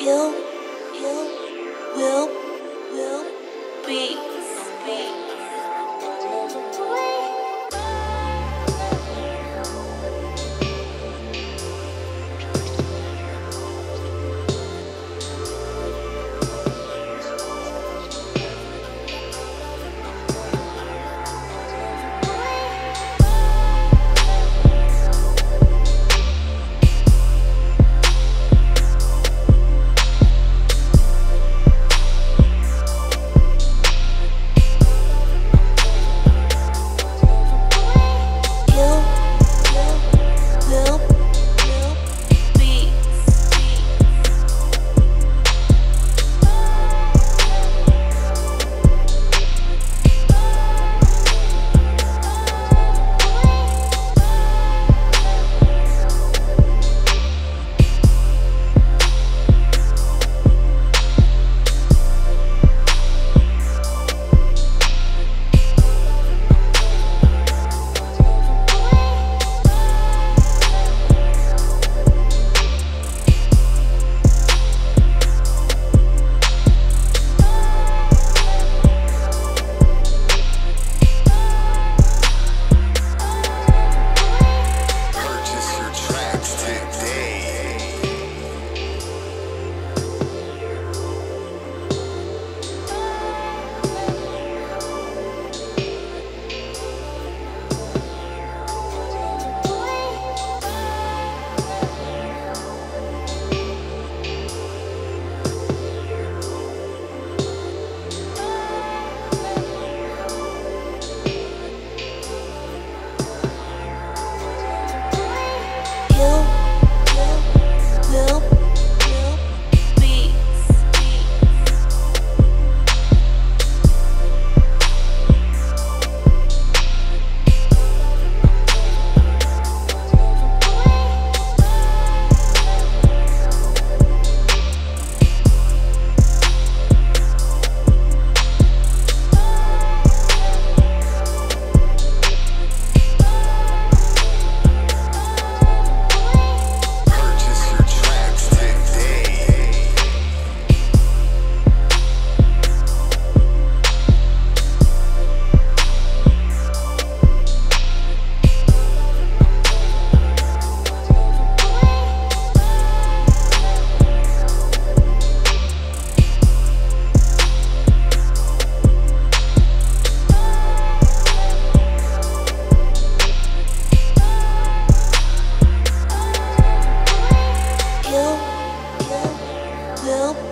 he'll, he'll, will, will be. will